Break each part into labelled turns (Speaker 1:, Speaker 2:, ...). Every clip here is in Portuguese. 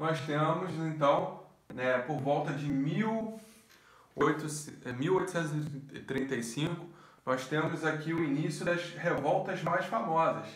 Speaker 1: nós temos então, né, por volta de 1835, é, nós temos aqui o início das revoltas mais famosas.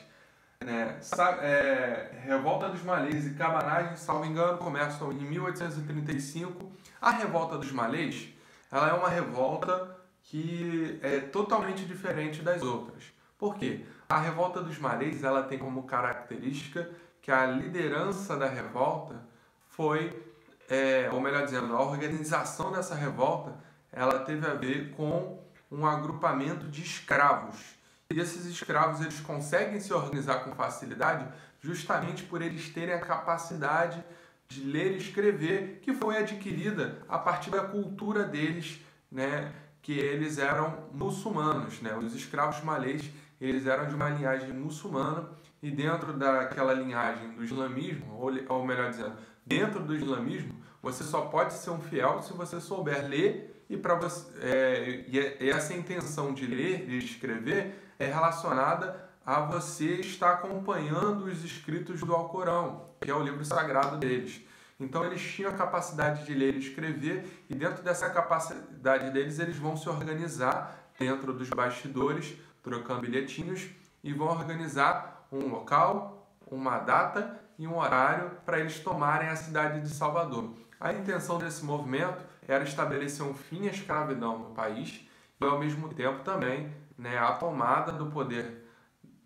Speaker 1: Né? É, Revolta dos Malês e Cabanagem, salvo engano, começam em 1835. A Revolta dos Malês ela é uma revolta que é totalmente diferente das outras. Por quê? A Revolta dos Malês ela tem como característica que a liderança da revolta foi, é, ou melhor dizendo, a organização dessa revolta ela teve a ver com um agrupamento de escravos. E esses escravos eles conseguem se organizar com facilidade justamente por eles terem a capacidade de ler e escrever que foi adquirida a partir da cultura deles, né, que eles eram muçulmanos, né? Os escravos malês, eles eram de uma linhagem muçulmana e dentro daquela linhagem do islamismo, ou, ou melhor dizendo, dentro do islamismo, você só pode ser um fiel se você souber ler e para você é, e essa intenção de ler e escrever é relacionada a você estar acompanhando os escritos do Alcorão, que é o livro sagrado deles. Então eles tinham a capacidade de ler e escrever, e dentro dessa capacidade deles, eles vão se organizar dentro dos bastidores, trocando bilhetinhos, e vão organizar um local, uma data e um horário para eles tomarem a cidade de Salvador. A intenção desse movimento era estabelecer um fim à escravidão no país e, ao mesmo tempo, também né, a tomada do poder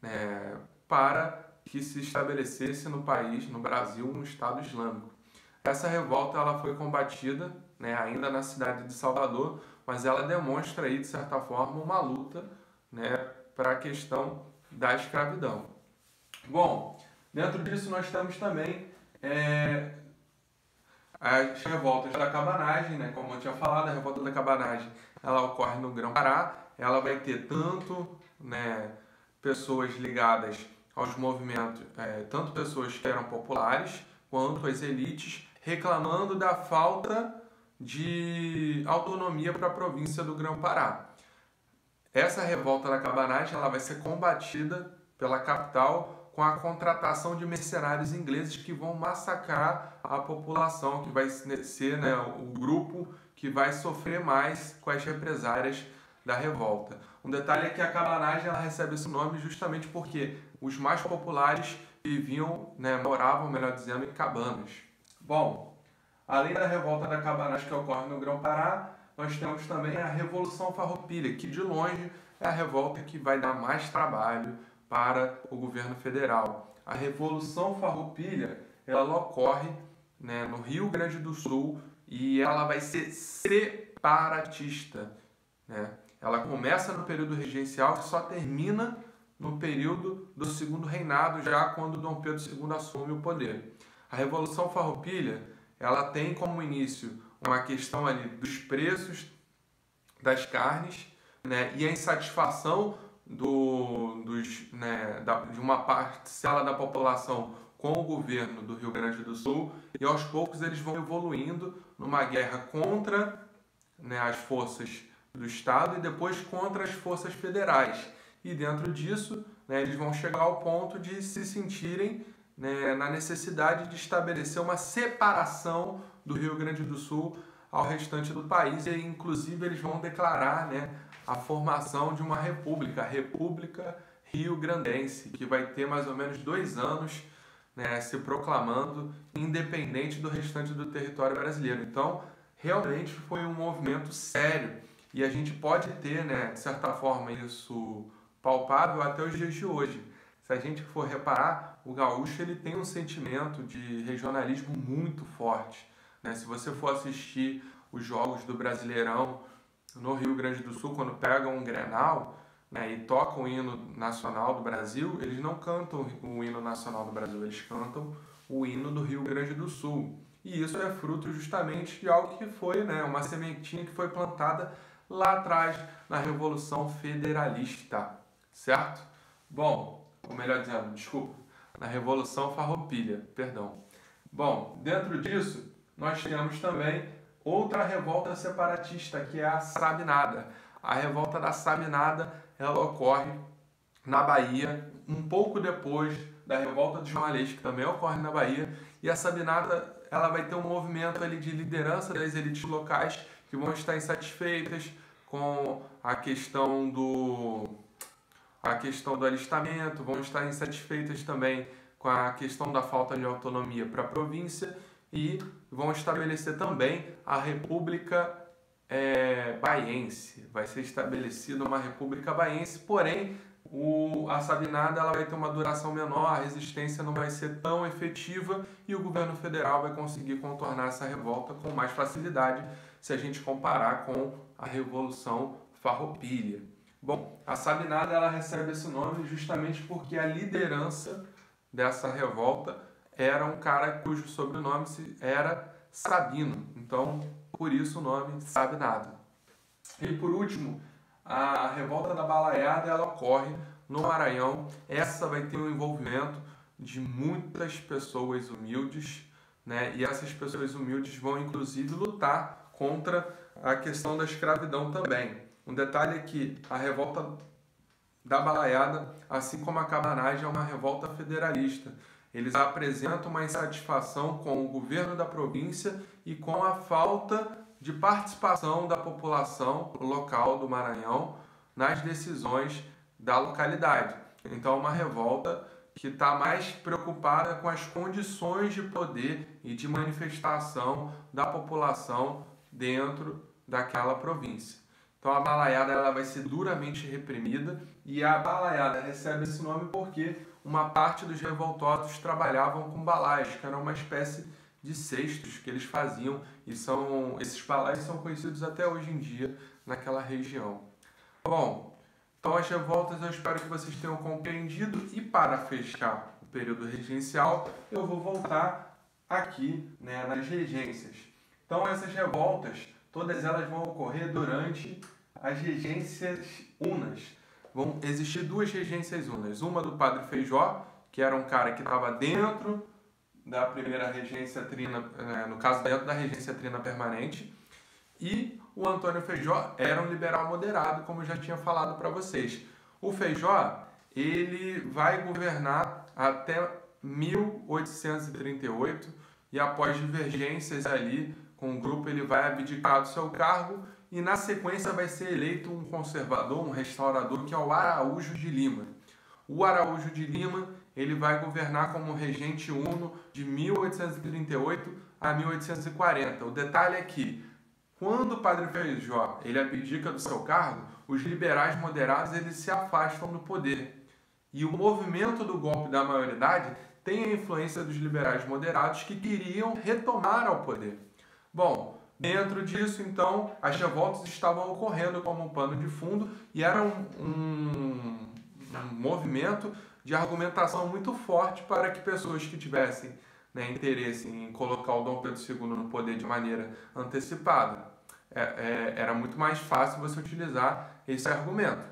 Speaker 1: é, para que se estabelecesse no país, no Brasil, um Estado Islâmico. Essa revolta ela foi combatida né, ainda na cidade de Salvador, mas ela demonstra aí, de certa forma, uma luta né, para a questão da escravidão. Bom, dentro disso nós temos também é, as revoltas da cabanagem, né? como eu tinha falado, a revolta da cabanagem ela ocorre no Grão-Pará, ela vai ter tanto né, pessoas ligadas aos movimentos, é, tanto pessoas que eram populares quanto as elites, reclamando da falta de autonomia para a província do Grão-Pará. Essa revolta da cabanagem ela vai ser combatida pela capital com a contratação de mercenários ingleses que vão massacrar a população, que vai ser né, o grupo que vai sofrer mais com as represárias da revolta. Um detalhe é que a cabanagem ela recebe esse nome justamente porque os mais populares viviam, né, moravam, melhor dizendo, em cabanas. Bom, além da revolta da cabanagem que ocorre no Grão-Pará, nós temos também a Revolução Farroupilha, que de longe é a revolta que vai dar mais trabalho para o governo federal. A Revolução Farroupilha ela ocorre né, no Rio Grande do Sul e ela vai ser separatista. Né? Ela começa no período regencial e só termina no período do segundo reinado, já quando Dom Pedro II assume o poder. A Revolução Farroupilha, ela tem como início uma questão ali dos preços das carnes né, e a insatisfação do, de uma parcela da população com o governo do Rio Grande do Sul e aos poucos eles vão evoluindo numa guerra contra né, as forças do Estado e depois contra as forças federais. E dentro disso, né, eles vão chegar ao ponto de se sentirem né, na necessidade de estabelecer uma separação do Rio Grande do Sul ao restante do país e, inclusive, eles vão declarar né, a formação de uma república, a República Rio Grandense, que vai ter mais ou menos dois anos né, se proclamando independente do restante do território brasileiro. Então, realmente foi um movimento sério e a gente pode ter, né, de certa forma, isso palpável até os dias de hoje. Se a gente for reparar, o gaúcho ele tem um sentimento de regionalismo muito forte. Né? Se você for assistir os jogos do Brasileirão no Rio Grande do Sul, quando pegam um Grenal né, e tocam o hino nacional do Brasil, eles não cantam o hino nacional do Brasil, eles cantam o hino do Rio Grande do Sul. E isso é fruto justamente de algo que foi né, uma sementinha que foi plantada lá atrás na Revolução Federalista, certo? Bom, ou melhor dizendo, desculpa, na Revolução Farroupilha, perdão. Bom, dentro disso, nós temos também outra revolta separatista, que é a Sabinada. A revolta da Sabinada, ela ocorre na Bahia, um pouco depois da Revolta dos Malês, que também ocorre na Bahia, e a Sabinada ela vai ter um movimento ali de liderança das elites locais que vão estar insatisfeitas com a questão do a questão do alistamento, vão estar insatisfeitas também com a questão da falta de autonomia para a província e vão estabelecer também a República é, Baiense. Vai ser estabelecida uma República Baiense, porém o, a Sabinada ela vai ter uma duração menor, a resistência não vai ser tão efetiva e o governo federal vai conseguir contornar essa revolta com mais facilidade se a gente comparar com a Revolução Farroupilha. Bom, a Sabinada ela recebe esse nome justamente porque a liderança dessa revolta era um cara cujo sobrenome era Sabino. Então, por isso o nome Sabinada. E por último, a revolta da Balaiada ela ocorre no Maranhão. Essa vai ter um envolvimento de muitas pessoas humildes, né? E essas pessoas humildes vão inclusive lutar contra a questão da escravidão também. Um detalhe é que a revolta da Balaiada, assim como a cabanagem, é uma revolta federalista. Eles apresentam uma insatisfação com o governo da província e com a falta de participação da população local do Maranhão nas decisões da localidade. Então, é uma revolta que está mais preocupada com as condições de poder e de manifestação da população dentro daquela província. Então a balaiada ela vai ser duramente reprimida e a balaiada recebe esse nome porque uma parte dos revoltosos trabalhavam com balaios, que era uma espécie de cestos que eles faziam e são esses balaios são conhecidos até hoje em dia naquela região. Bom, então as revoltas eu espero que vocês tenham compreendido e para fechar o período regencial eu vou voltar aqui né, nas regências. Então essas revoltas, todas elas vão ocorrer durante as regências unas. Vão existir duas regências unas, uma do Padre Feijó, que era um cara que estava dentro da primeira regência trina, é, no caso dentro da regência trina permanente, e o Antônio Feijó era um liberal moderado, como eu já tinha falado para vocês. O Feijó, ele vai governar até 1838 e após divergências ali com o grupo, ele vai abdicar do seu cargo e na sequência vai ser eleito um conservador, um restaurador, que é o Araújo de Lima. O Araújo de Lima ele vai governar como regente uno de 1838 a 1840. O detalhe é que, quando o padre Feijó ele abdica do seu cargo, os liberais moderados eles se afastam do poder. E o movimento do golpe da maioridade tem a influência dos liberais moderados que queriam retomar ao poder. Bom, dentro disso, então, as revoltas estavam ocorrendo como um pano de fundo e era um, um, um movimento de argumentação muito forte para que pessoas que tivessem né, interesse em colocar o Dom Pedro II no poder de maneira antecipada, é, é, era muito mais fácil você utilizar esse argumento.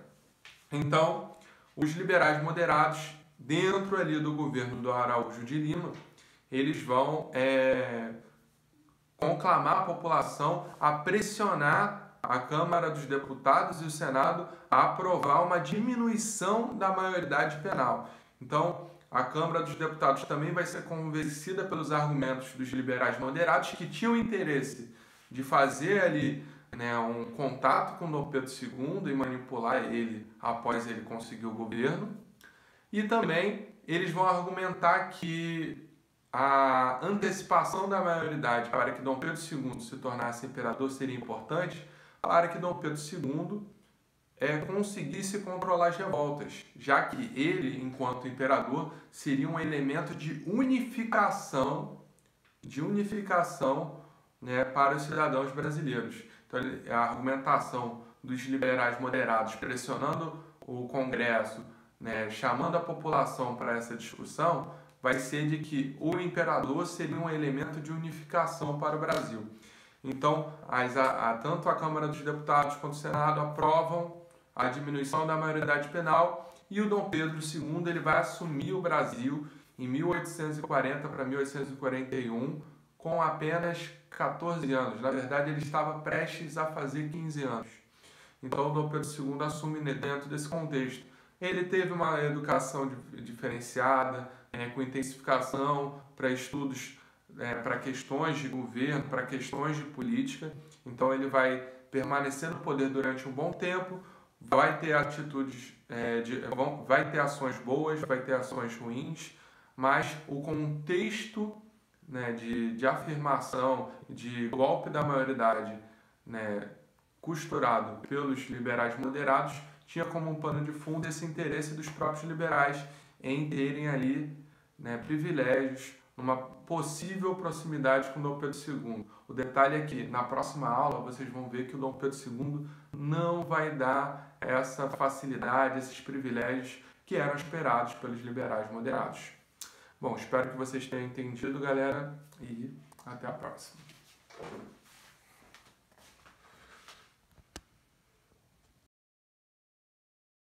Speaker 1: Então, os liberais moderados, dentro ali do governo do Araújo de Lima, eles vão é, conclamar a população a pressionar a Câmara dos Deputados e o Senado a aprovar uma diminuição da maioridade penal. Então, a Câmara dos Deputados também vai ser convencida pelos argumentos dos liberais moderados que tinham interesse de fazer ali né, um contato com Dom Pedro II e manipular ele após ele conseguir o governo. E também eles vão argumentar que a antecipação da maioridade para que Dom Pedro II se tornasse imperador seria importante para que Dom Pedro II é, conseguisse controlar as revoltas, já que ele, enquanto imperador, seria um elemento de unificação, de unificação né, para os cidadãos brasileiros. Então, a argumentação dos liberais moderados pressionando o Congresso, né, chamando a população para essa discussão, vai ser de que o imperador seria um elemento de unificação para o Brasil. Então, as, a, a, tanto a Câmara dos Deputados quanto o Senado aprovam a diminuição da maioridade penal e o Dom Pedro II ele vai assumir o Brasil em 1840 para 1841 com apenas 14 anos. Na verdade, ele estava prestes a fazer 15 anos. Então, o Dom Pedro II assume dentro desse contexto. Ele teve uma educação diferenciada, é, com intensificação para estudos, é, para questões de governo, para questões de política. Então ele vai permanecer no poder durante um bom tempo, vai ter atitudes, é, de, vão, vai ter ações boas, vai ter ações ruins, mas o contexto né, de, de afirmação, de golpe da maioridade né, costurado pelos liberais moderados, tinha como um pano de fundo esse interesse dos próprios liberais em terem ali né, privilégios, numa possível proximidade com Dom Pedro II. O detalhe é que na próxima aula vocês vão ver que o Dom Pedro II não vai dar essa facilidade, esses privilégios que eram esperados pelos liberais moderados. Bom, espero que vocês tenham entendido, galera, e até a próxima.